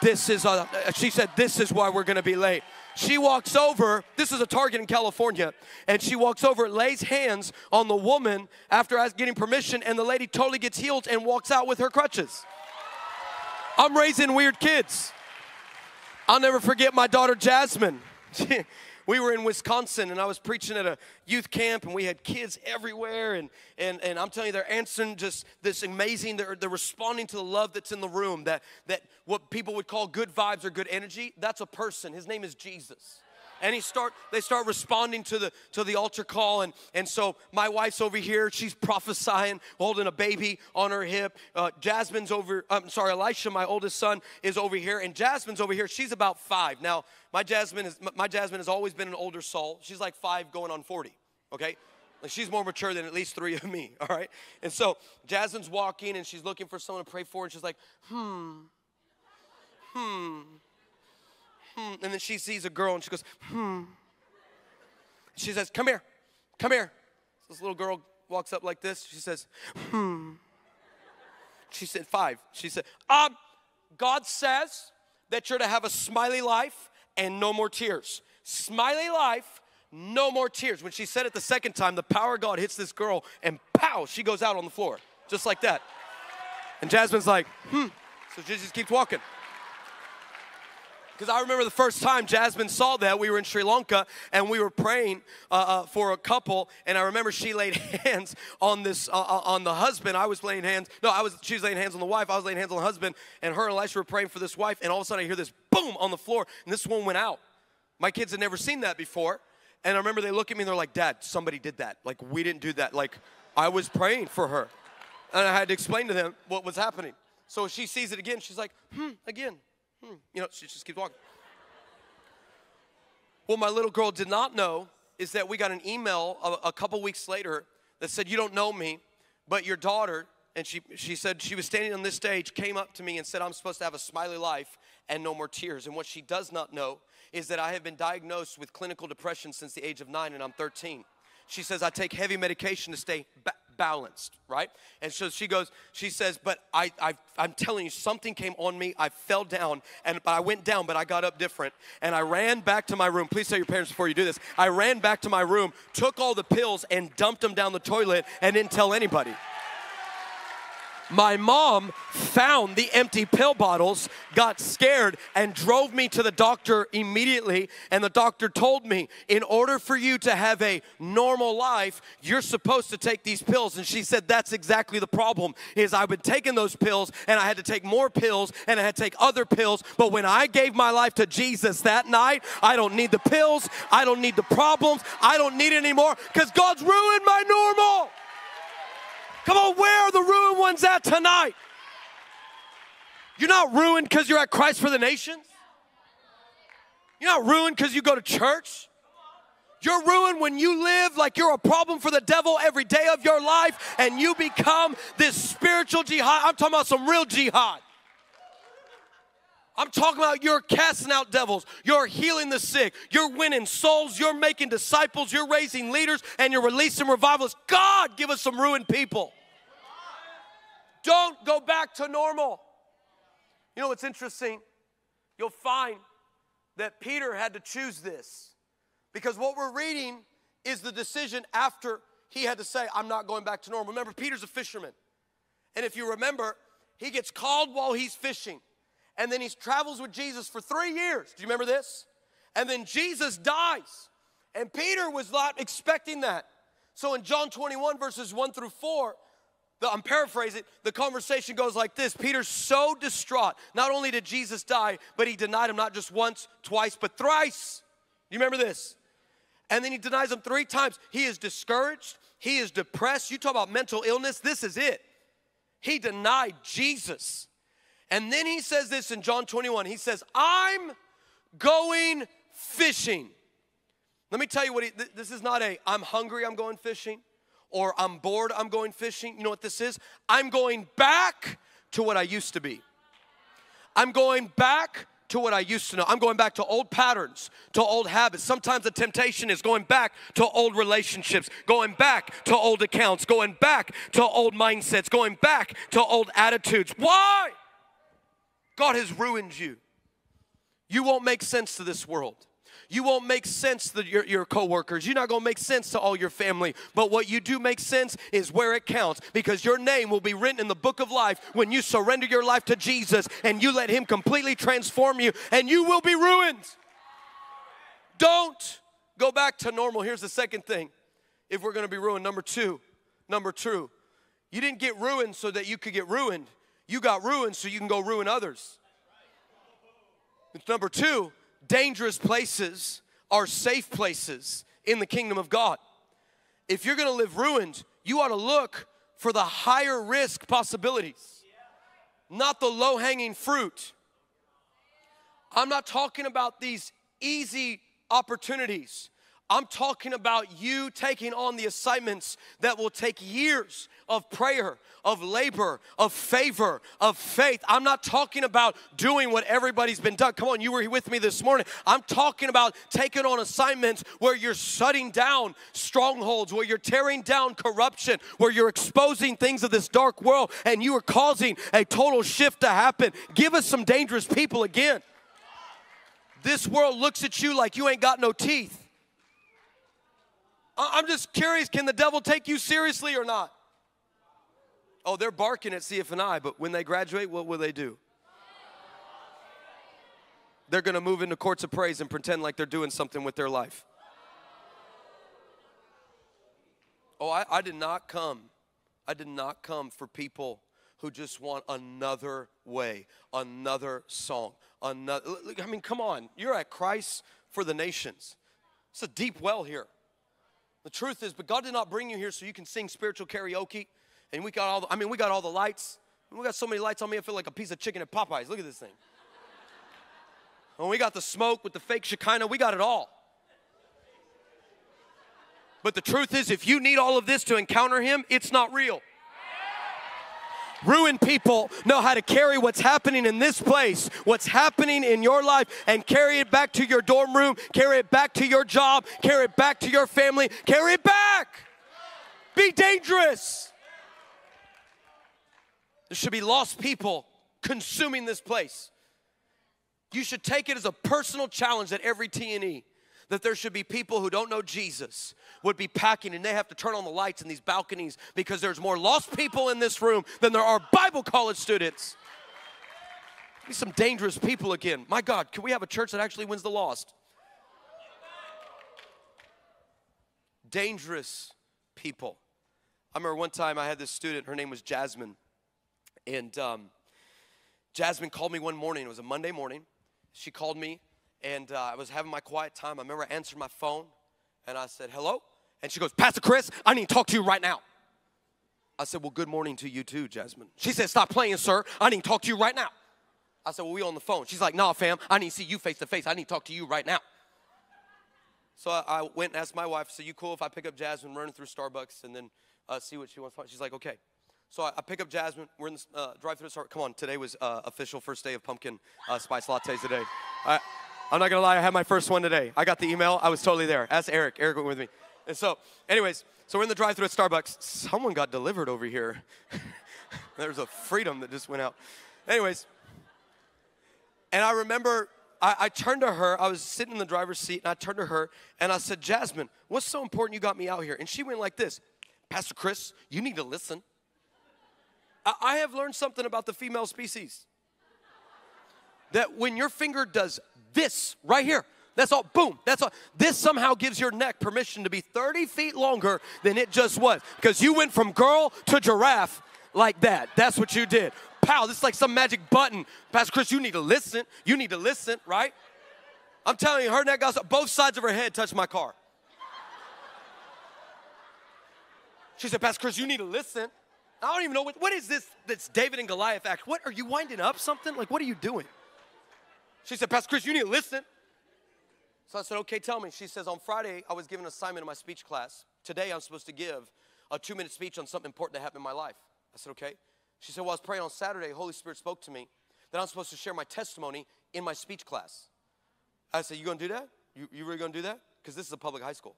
This is a, she said, This is why we're gonna be late. She walks over, this is a Target in California, and she walks over, lays hands on the woman after getting permission, and the lady totally gets healed and walks out with her crutches. I'm raising weird kids. I'll never forget my daughter Jasmine. we were in Wisconsin and I was preaching at a youth camp and we had kids everywhere and, and, and I'm telling you they're answering just this amazing, they're, they're responding to the love that's in the room that, that what people would call good vibes or good energy, that's a person. His name is Jesus and he start they start responding to the to the altar call. And and so my wife's over here. She's prophesying holding a baby on her hip. Uh, jasmine's over i'm sorry elisha my oldest son is over here. And jasmine's over here. She's about five. Now my jasmine is my jasmine has always been an older soul. She's like five going on 40 okay? Like she's more mature than at least three of me all right? And so jasmine's walking and she's looking for someone to pray for. And she's like hmm hmm hmm. And then she sees a girl and she goes, hmm. She says, Come here, come here. This little girl walks up like this. She says, hmm. She said, Five. She said, Um, God says that you're to have a smiley life and no more tears. Smiley life, no more tears. When she said it the second time, the power of God hits this girl and pow, she goes out on the floor, just like that. And Jasmine's like, hmm. So she just keeps walking. Because I remember the first time Jasmine saw that, we were in Sri Lanka and we were praying uh, uh, for a couple, and I remember she laid hands on this uh, uh, on the husband. I was laying hands. No, I was. She was laying hands on the wife. I was laying hands on the husband, and her and Elisha were praying for this wife. And all of a sudden, I hear this boom on the floor, and this one went out. My kids had never seen that before, and I remember they look at me and they're like, "Dad, somebody did that. Like we didn't do that. Like I was praying for her." And I had to explain to them what was happening. So she sees it again. She's like, hmm, again. Hmm. You know, she just keeps walking. What my little girl did not know is that we got an email a, a couple weeks later that said, You don't know me, but your daughter, and she, she said she was standing on this stage, came up to me and said, I'm supposed to have a smiley life and no more tears. And what she does not know is that I have been diagnosed with clinical depression since the age of nine and I'm 13. She says, I take heavy medication to stay ba- balanced, right? And so she goes, she says, but I, I, I'm telling you, something came on me. I fell down, and but I went down, but I got up different. And I ran back to my room. Please tell your parents before you do this. I ran back to my room, took all the pills, and dumped them down the toilet, and didn't tell anybody my mom found the empty pill bottles, got scared, and drove me to the doctor immediately. And the doctor told me, in order for you to have a normal life, you're supposed to take these pills. And she said, that's exactly the problem. Is I've been taking those pills, and I had to take more pills, and I had to take other pills. But when I gave my life to Jesus that night, I don't need the pills, I don't need the problems, I don't need it anymore, because God's ruined my normal. Come on, where are the ruined ones at tonight? You're not ruined because you're at Christ for the Nations. You're not ruined because you go to church. You're ruined when you live like you're a problem for the devil every day of your life and you become this spiritual jihad. I'm talking about some real jihad. I'm talking about you're casting out devils, you're healing the sick, you're winning souls, you're making disciples, you're raising leaders, and you're releasing revivalists. God, give us some ruined people. Don't go back to normal. You know what's interesting? You'll find that Peter had to choose this because what we're reading is the decision after he had to say, I'm not going back to normal. Remember, Peter's a fisherman. And if you remember, he gets called while he's fishing. And then he travels with Jesus for three years. Do you remember this? And then Jesus dies. And Peter was not expecting that. So in John 21, verses 1 through 4, the, I'm paraphrasing, the conversation goes like this Peter's so distraught. Not only did Jesus die, but he denied him not just once, twice, but thrice. You remember this? And then he denies him three times. He is discouraged, he is depressed. You talk about mental illness, this is it. He denied Jesus. And then he says this in John 21 he says, I'm going fishing. Let me tell you what he, this is not a I'm hungry, I'm going fishing or I'm bored, I'm going fishing. You know what this is? I'm going back to what I used to be. I'm going back to what I used to know. I'm going back to old patterns, to old habits. Sometimes the temptation is going back to old relationships, going back to old accounts, going back to old mindsets, going back to old attitudes. Why? God has ruined you. You won't make sense to this world. You won't make sense to your, your coworkers. You're not going to make sense to all your family. But what you do make sense is where it counts because your name will be written in the book of life when you surrender your life to Jesus and you let Him completely transform you, and you will be ruined. Don't go back to normal. Here's the second thing if we're going to be ruined. Number two, number two, you didn't get ruined so that you could get ruined. You got ruined so you can go ruin others. It's number two, dangerous places are safe places in the kingdom of God. If you're gonna live ruined, you ought to look for the higher risk possibilities, not the low hanging fruit. I'm not talking about these easy opportunities. I'm talking about you taking on the assignments that will take years of prayer, of labor, of favor, of faith. I'm not talking about doing what everybody's been done. Come on, you were with me this morning. I'm talking about taking on assignments where you're shutting down strongholds, where you're tearing down corruption, where you're exposing things of this dark world, and you are causing a total shift to happen. Give us some dangerous people again. This world looks at you like you ain't got no teeth. I'm just curious can the devil take you seriously or not? Oh, they're barking at CFNI, but when they graduate, what will they do? They're to move into courts of praise and pretend like they're doing something with their life. Oh, I, I did not come. I did not come for people who just want another way, another song, another. I mean, come on. You're at Christ for the nations. It's a deep well here. The truth is, but God did not bring you here so you can sing spiritual karaoke. And we got all the, I mean, we got all the lights. We got so many lights on me, I feel like a piece of chicken at Popeyes. Look at this thing. And we got the smoke with the fake Shekinah. We got it all. But the truth is, if you need all of this to encounter Him, it's not real. Ruined people know how to carry what's happening in this place, what's happening in your life, and carry it back to your dorm room, carry it back to your job, carry it back to your family, carry it back. Be dangerous. There should be lost people consuming this place. You should take it as a personal challenge at every TNE that there should be people who don't know Jesus would be packing and they have to turn on the lights in these balconies because there's more lost people in this room than there are Bible college students. Be some dangerous people again. My God, can we have a church that actually wins the lost? Dangerous people. I remember one time I had this student, her name was Jasmine. And um, Jasmine called me one morning, it was a Monday morning. She called me and uh, I was having my quiet time. I remember I answered my phone and I said, Hello? And she goes, Pastor Chris, I need to talk to you right now. I said, Well, good morning to you too, Jasmine. She said, Stop playing, sir. I need to talk to you right now. I said, Well, we on the phone. She's like, Nah, fam, I need to see you face to face. I need to talk to you right now. So I, I went and asked my wife, So you cool if I pick up Jasmine, running through Starbucks, and then uh, see what she wants? She's like, Okay. So I, I pick up Jasmine. We're in the uh, drive through. Come on, today was uh, official first day of pumpkin uh, spice lattes today. I'm not gonna lie, I had my first one today. I got the email, I was totally there. Ask Eric. Eric went with me. And so, anyways, so we're in the drive through at Starbucks. Someone got delivered over here. There's a freedom that just went out. Anyways, and I remember I, I, turned to her. I was sitting in the driver's seat, and I turned to her and I said, Jasmine, what's so important you got me out here? And she went like this Pastor Chris, you need to listen. I, I have learned something about the female species that when your finger does this right here. That's all, boom, that's all. This somehow gives your neck permission to be 30 feet longer than it just was because you went from girl to giraffe like that. That's what you did. Pow, this is like some magic button. Pastor Chris, you need to listen. You need to listen, right? I'm telling you, her neck got both sides of her head touched my car. She said, Pastor Chris, you need to listen. I don't even know what, what is this that's David and Goliath act. What are you winding up something? Like, what are you doing? She said, Pastor Chris, you need to listen. So I said, okay, tell me. She says, on Friday, I was given an assignment in my speech class. Today, I'm supposed to give a two minute speech on something important that happened in my life. I said, okay. She said, well, I was praying on Saturday. Holy Spirit spoke to me that I'm supposed to share my testimony in my speech class. I said, you gonna do that? You, you really gonna do that? Because this is a public high school.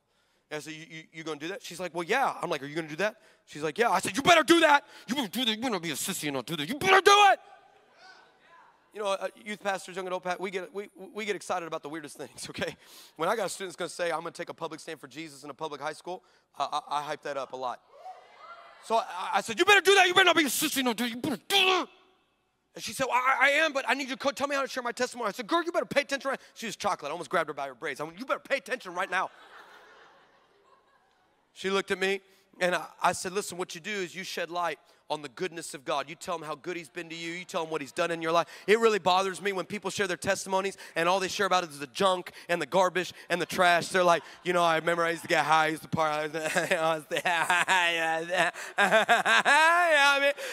And I said, you, you, you, gonna do that? She's like, well, yeah. I'm like, are you gonna do that? She's like, yeah. I said, you better do that. You better do that. You better be a sissy and not do that. You better do it you know, uh, youth pastors, young adult pastors, we get, we, we get excited about the weirdest things, okay? When I got a student that's gonna say, I'm gonna take a public stand for Jesus in a public high school, uh, I, I hype that up a lot. So I, I, said, You better do that. You better not be a sissy. No, you better do that. And she said, well, I, I, am, but I need you to tell me how to share my testimony. I said, Girl, you better pay attention right She was chocolate. I almost grabbed her by her braids. I went, You better pay attention right now. She looked at me and I, I said, Listen, what you do is you shed light on the goodness of God. You tell them how good He's been to you. You tell them what He's done in your life. It really bothers me when people share their testimonies and all they share about is the junk and the garbage and the trash. They're like, you know, I remember I used to get high, I used to party,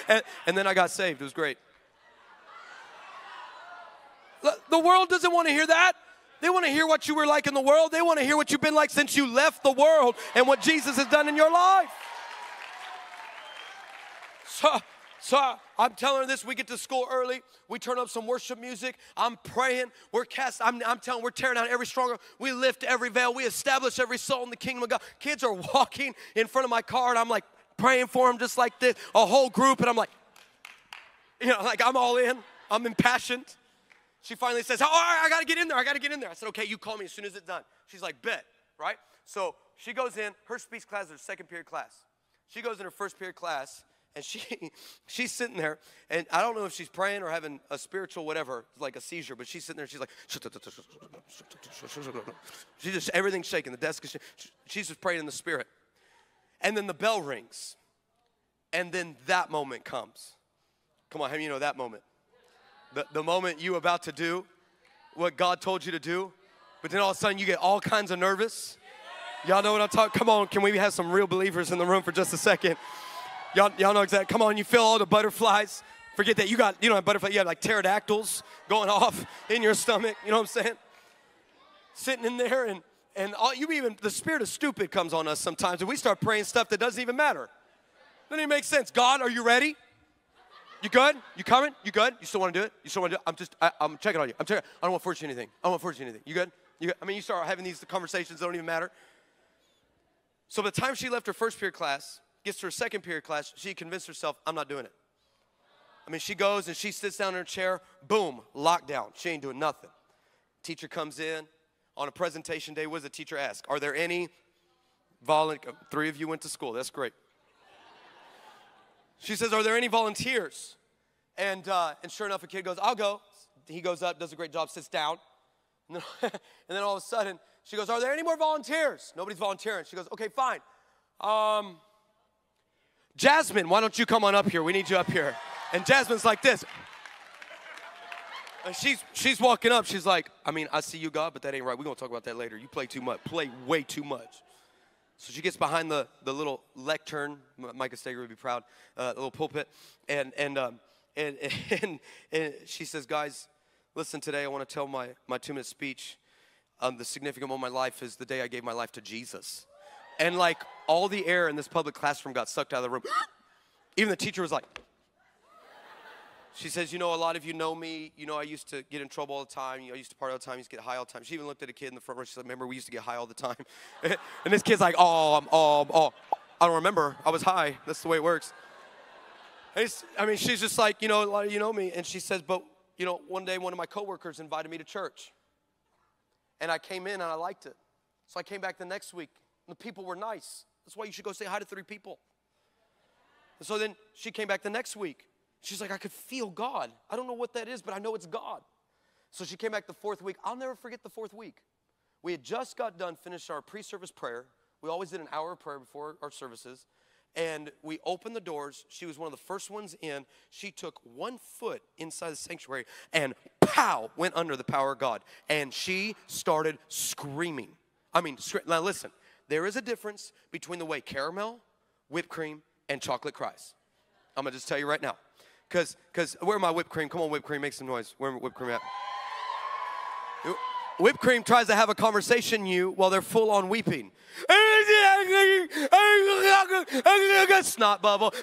and, and then I got saved. It was great. The world doesn't want to hear that. They want to hear what you were like in the world. They want to hear what you've been like since you left the world and what Jesus has done in your life. So, so I'm telling her this. We get to school early. We turn up some worship music. I'm praying. We're cast. I'm, I'm telling. We're tearing down every stronghold. We lift every veil. We establish every soul in the kingdom of God. Kids are walking in front of my car, and I'm like praying for them, just like this. A whole group, and I'm like, you know, like I'm all in. I'm impassioned. She finally says, "Oh, I got to get in there. I got to get in there." I said, "Okay, you call me as soon as it's done." She's like, "Bet." Right? So she goes in. Her speech class is her second period class. She goes in her first period class and she she's sitting there and i don't know if she's praying or having a spiritual whatever like a seizure but she's sitting there she's like she just everything's shaking the desk is shaking. she's just praying in the spirit. And then the bell rings. And then that moment comes. Come on how you know that moment? The, the moment you about to do what god told you to do but then all of a sudden you get all kinds of nervous. Y'all know what i'm talking come on can we have some real believers in the room for just a second Y'all, y'all know exactly. Come on, you feel all the butterflies. Forget that you got, you know, butterfly. You have like pterodactyls going off in your stomach. You know what I'm saying? Sitting in there, and And all, you even, the spirit of stupid comes on us sometimes, and we start praying stuff that doesn't even matter. Doesn't even make sense. God, are you ready? You good? You coming? You good? You still want to do it? You still want to do it? I'm just, I, am checking on you. I'm checking. I don't want to force you anything. I don't want to force you anything. You good? You good? I mean, you start having these conversations that don't even matter. So by the time she left her first period class, gets to her second period class, she convinced herself, I'm not doing it. I mean, she goes and she sits down in her chair, boom, lockdown. She ain't doing nothing. Teacher comes in on a presentation day. What does the teacher ask? Are there any volunteers? Three of you went to school. That's great. She says, Are there any volunteers? And, uh, and sure enough, a kid goes, I'll go. He goes up, does a great job, sits down. And then, and then all of a sudden, she goes, Are there any more volunteers? Nobody's volunteering. She goes, Okay, fine. Um, Jasmine, why don't you come on up here? We need you up here. And Jasmine's like this. And she's she's walking up. She's like, I mean, I see you, God, but that ain't right. We're gonna talk about that later. You play too much. Play way too much. So she gets behind the, the little lectern. Micah Steger would be proud. Uh, little pulpit, and and, um, and and and she says, guys, listen. Today, I want to tell my my two minute speech. Um, the significant moment of my life is the day I gave my life to Jesus. And like all the air in this public classroom got sucked out of the room. Even the teacher was like, she says, You know, a lot of you know me. You know, I used to get in trouble all the time. You know, I used to party all the time. I used to get high all the time. She even looked at a kid in the front row. She said, Remember, we used to get high all the time. and this kid's like, Oh, um, oh, oh, I don't remember. I was high. That's the way it works. I mean, she's just like, You know, a lot of you know me. And she says, But, you know, one day one of my coworkers invited me to church. And I came in and I liked it. So I came back the next week. The people were nice. That's why you should go say hi to three people. And so then she came back the next week. She's like, I could feel God. I don't know what that is, but I know it's God. So she came back the fourth week. I'll never forget the fourth week. We had just got done, finished our pre service prayer. We always did an hour of prayer before our services. And we opened the doors. She was one of the first ones in. She took one foot inside the sanctuary and pow, went under the power of God. And she started screaming. I mean, now listen, there is a difference between the way caramel, whipped cream, and chocolate cries. I'm gonna just tell you right now. Cause, cause, where my whipped cream? Come on, whipped cream, make some noise. Where whipped cream at? Whipped cream tries to have a conversation you while they're full on weeping. Snot bubble.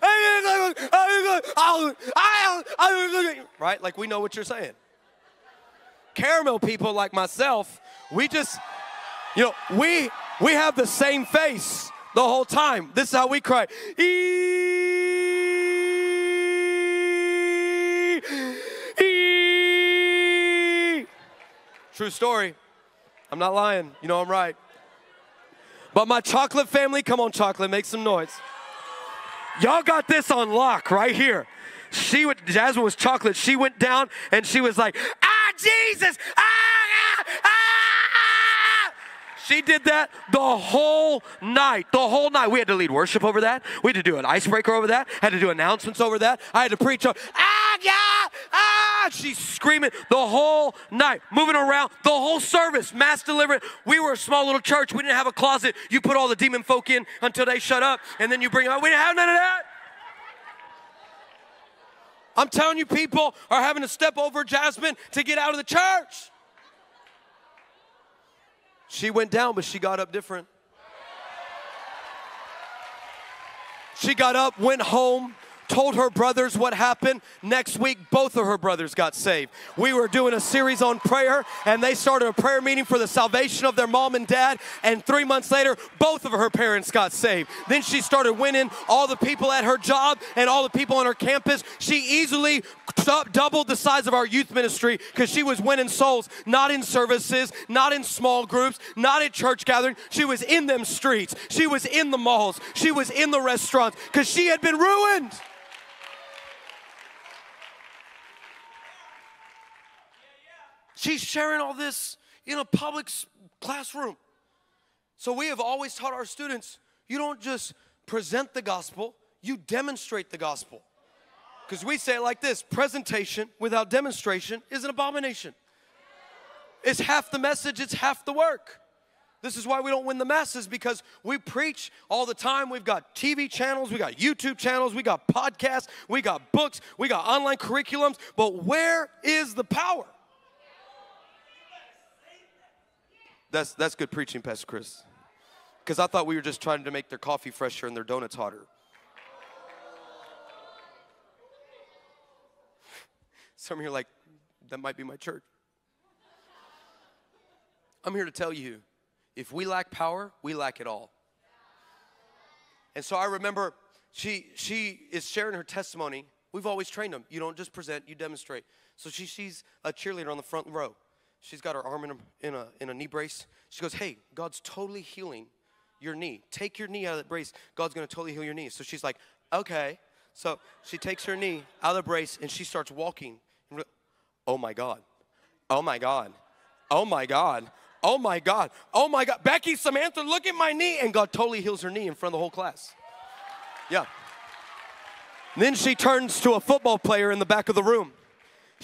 Right? Like we know what you're saying. Caramel people like myself, we just, you know, we we have the same face the whole time. This is how we cry. True story. I'm not lying. You know I'm right. But my chocolate family, come on, chocolate, make some noise. Y'all got this on lock right here. She went, Jasmine was chocolate. She went down and she was like, ah, Jesus, ah. She did that the whole night. The whole night. We had to lead worship over that. We had to do an icebreaker over that. Had to do announcements over that. I had to preach. Over, ah, yeah, ah. She's screaming the whole night, moving around the whole service, mass deliverance. We were a small little church. We didn't have a closet. You put all the demon folk in until they shut up, and then you bring them out. We didn't have none of that. I'm telling you, people are having to step over Jasmine to get out of the church. She went down, but she got up different. She got up, went home, told her brothers what happened. Next week, both of her brothers got saved. We were doing a series on prayer, and they started a prayer meeting for the salvation of their mom and dad. And three months later, both of her parents got saved. Then she started winning all the people at her job and all the people on her campus. She easily doubled the size of our youth ministry because she was winning souls, not in services, not in small groups, not at church gathering. She was in them streets. She was in the malls. She was in the restaurants because she had been ruined. She's sharing all this in a public classroom. So we have always taught our students you don't just present the gospel, you demonstrate the gospel. Because we say it like this presentation without demonstration is an abomination. It's half the message, it's half the work. This is why we don't win the masses because we preach all the time. We've got TV channels, we got YouTube channels, we got podcasts, we got books, we got online curriculums, but where is the power? That's, that's good preaching, Pastor Chris. Because I thought we were just trying to make their coffee fresher and their donuts hotter. Some of you are like, that might be my church. I'm here to tell you if we lack power, we lack it all. And so I remember she, she is sharing her testimony. We've always trained them. You don't just present, you demonstrate. So she, she's a cheerleader on the front row. She's got her arm in a, in, a, in a knee brace. She goes, Hey, God's totally healing your knee. Take your knee out of that brace. God's going to totally heal your knee. So she's like, Okay. So she takes her knee out of the brace and she starts walking. Oh my God. Oh my God. Oh my God. Oh my God. Oh my God. Becky, Samantha, look at my knee. And God totally heals her knee in front of the whole class. Yeah. Then she turns to a football player in the back of the room.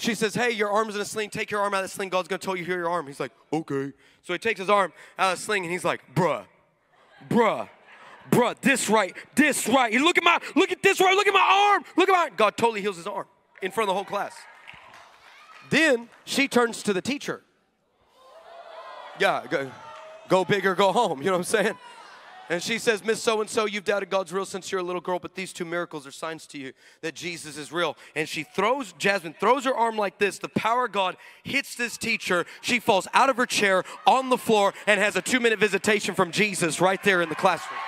She says, Hey, your arm's in a sling. Take your arm out of the sling. God's gonna tell you heal your arm. He's like, Okay. So he takes his arm out of the sling and he's like, Bruh, bruh, bruh, this right, this right. He look at my, look at this right, look at my arm, look at my. God totally heals his arm in front of the whole class. Then she turns to the teacher. Yeah, go, go big or go home. You know what I'm saying? And she says, Miss So and so, you've doubted God's real since you're a little girl, but these two miracles are signs to you that Jesus is real. And she throws, Jasmine throws her arm like this. The power of God hits this teacher. She falls out of her chair on the floor and has a two minute visitation from Jesus right there in the classroom.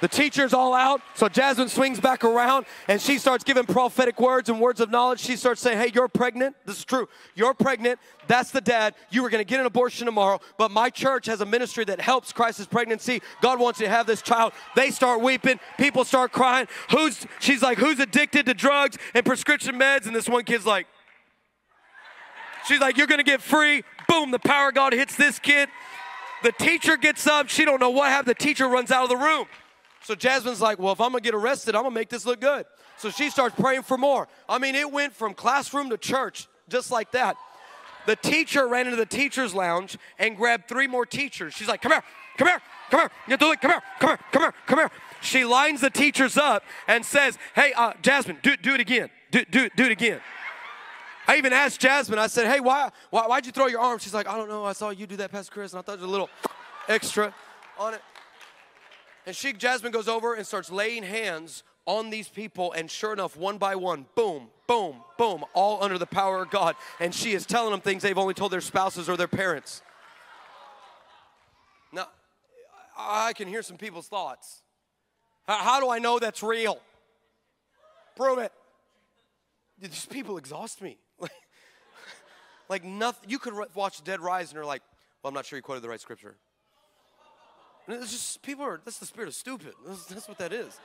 The teacher's all out, so Jasmine swings back around and she starts giving prophetic words and words of knowledge. She starts saying, Hey, you're pregnant. This is true. You're pregnant. That's the dad. You were going to get an abortion tomorrow, but my church has a ministry that helps crisis pregnancy. God wants you to have this child. They start weeping. People start crying. Who's, she's like, Who's addicted to drugs and prescription meds? And this one kid's like, She's like, You're going to get free. Boom, the power of God hits this kid. The teacher gets up. She don't know what happened. The teacher runs out of the room. So Jasmine's like, well, if I'm gonna get arrested, I'm gonna make this look good. So she starts praying for more. I mean, it went from classroom to church, just like that. The teacher ran into the teacher's lounge and grabbed three more teachers. She's like, come here, come here, come here, you do it, come here, come here, come here, come here. She lines the teachers up and says, hey, uh, Jasmine, do, do it again. Do, do, do it again. I even asked Jasmine, I said, hey, why, why, why'd you throw your arm? She's like, I don't know, I saw you do that, Pastor Chris, and I thought there was a little extra on it. And Sheik Jasmine goes over and starts laying hands on these people, and sure enough, one by one, boom, boom, boom, all under the power of God. And she is telling them things they've only told their spouses or their parents. Now, I can hear some people's thoughts. How do I know that's real? Prove it. These people exhaust me. like nothing. You could watch Dead Rise and you're like, well, I'm not sure you quoted the right scripture. It's just people are, that's the spirit of stupid. That's, that's what that is.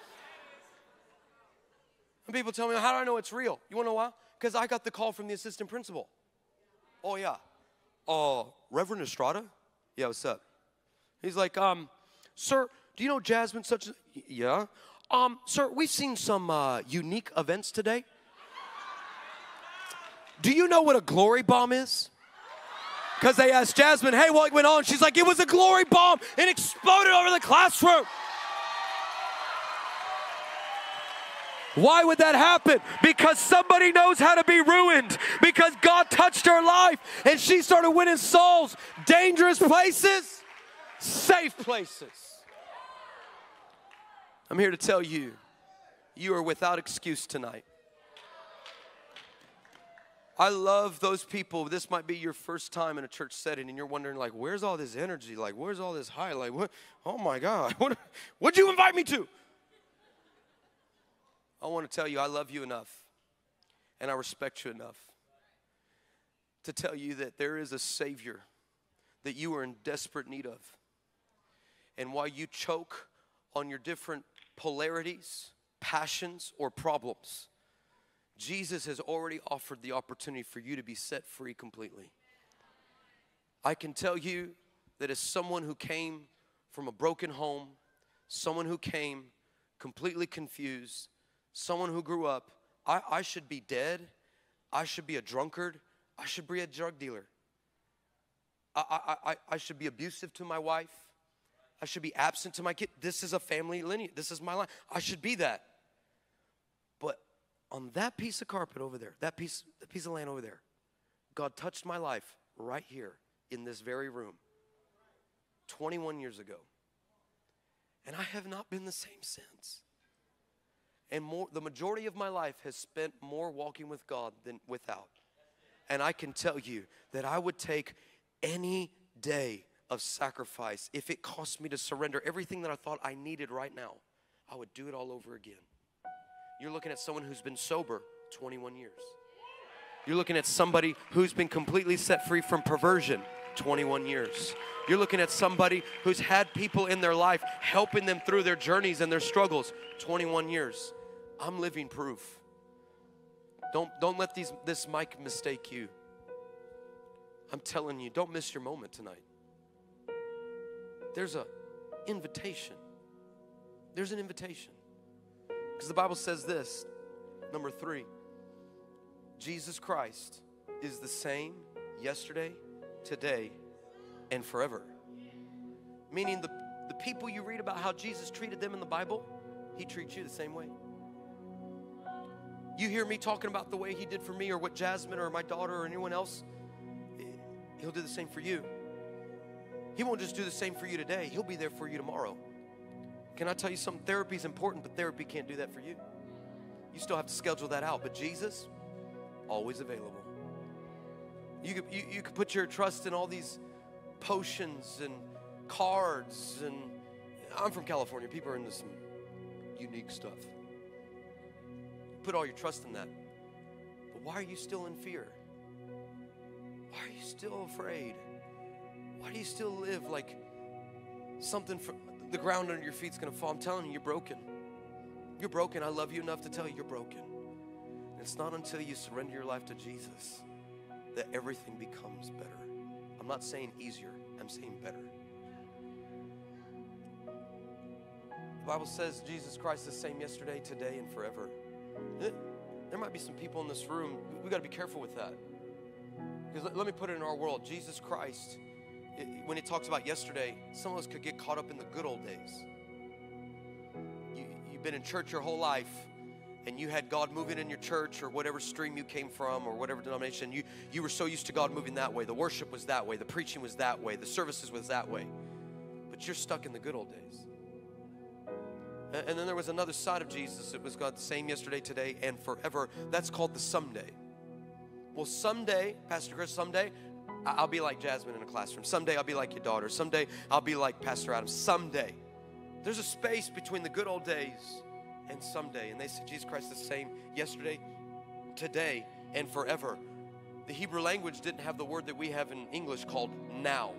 And people tell me, how do I know it's real? You wanna know why? Because I got the call from the assistant principal. Oh, yeah. Uh, Reverend Estrada? Yeah, what's up? He's like, um, sir, do you know Jasmine such a, yeah? Um, sir, we've seen some uh, unique events today. Do you know what a glory bomb is? Because they asked Jasmine, hey, what went on? She's like, it was a glory bomb It exploded over the classroom. Why would that happen? Because somebody knows how to be ruined. Because God touched her life and she started winning souls. Dangerous places, safe places. I'm here to tell you, you are without excuse tonight. I love those people. This might be your first time in a church setting, and you're wondering, like, where's all this energy? Like, where's all this high? Like, what? Oh my God, what? What'd you invite me to? I want to tell you, I love you enough, and I respect you enough to tell you that there is a Savior that you are in desperate need of. And while you choke on your different polarities, passions, or problems, Jesus has already offered the opportunity for you to be set free completely. I can tell you that as someone who came from a broken home, someone who came completely confused, someone who grew up, I, I should be dead, I should be a drunkard, I should be a drug dealer. I, I, I, should be abusive to my wife. I should be absent to my kid. This is a family lineage. This is my life. I should be that on that piece of carpet over there, that piece, that piece of land over there, God touched my life right here in this very room 21 years ago. And I have not been the same since. And more, the majority of my life has spent more walking with God than without. And I can tell you that I would take any day of sacrifice if it cost me to surrender everything that I thought I needed right now. I would do it all over again. You're looking at someone who's been sober 21 years. You're looking at somebody who's been completely set free from perversion 21 years. You're looking at somebody who's had people in their life helping them through their journeys and their struggles 21 years. I'm living proof. Don't, don't let these, this mic mistake you. I'm telling you, don't miss your moment tonight. There's a invitation. There's an invitation. Because the Bible says this, number three, Jesus Christ is the same yesterday, today, and forever. Meaning the, the people you read about how Jesus treated them in the Bible, he treats you the same way. You hear me talking about the way he did for me or what Jasmine or my daughter or anyone else, he'll do the same for you. He won't just do the same for you today, he'll be there for you tomorrow. Can I tell you something? Therapy is important, but therapy can't do that for you. You still have to schedule that out. But Jesus, always available. You could, you, you could put your trust in all these potions and cards. And I'm from California. People are into some unique stuff. Put all your trust in that. But why are you still in fear? Why are you still afraid? Why do you still live like something from the ground under your feet's gonna fall? I'm telling you, you're broken. You're broken. I love you enough to tell you you're broken. And it's not until you surrender your life to Jesus that everything becomes better. I'm not saying easier, I'm saying better. The Bible says Jesus Christ is the same yesterday, today, and forever. Eh, there might be some people in this room, we got to be careful with that. Because let me put it in our world Jesus Christ, when it talks about yesterday, some of us could get caught up in the good old days. You, you've been in church your whole life and you had God moving in your church or whatever stream you came from or whatever denomination, you, you were so used to God moving that way. The worship was that way, the preaching was that way, the services was that way. But you're stuck in the good old days. And, and then there was another side of Jesus. It was God the same yesterday, today, and forever. That's called the someday. Well, someday, Pastor Chris, someday I'll be like Jasmine in a classroom. Someday I'll be like your daughter. Someday I'll be like Pastor Adam. Someday. There's a space between the good old days and someday. And they said Jesus Christ is the same yesterday, today, and forever. The Hebrew language didn't have the word that we have in English called now.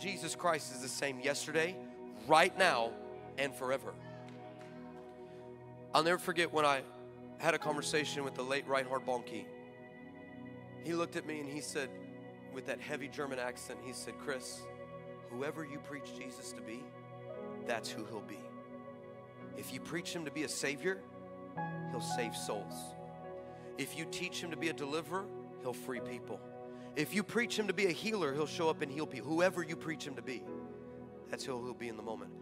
Jesus Christ is the same yesterday, right now, and forever. I'll never forget when I had a conversation with the late Reinhard Bonnke. He looked at me and he said, with that heavy German accent, he said, Chris, whoever you preach Jesus to be, that's who he'll be. If you preach him to be a savior, he'll save souls. If you teach him to be a deliverer, he'll free people. If you preach him to be a healer, he'll show up and heal people. Whoever you preach him to be, that's who he'll be in the moment.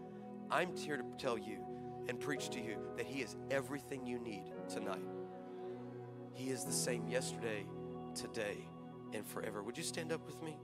I'm here to tell you and preach to you that he is everything you need tonight. He is the same yesterday, today, and forever. Would you stand up with me?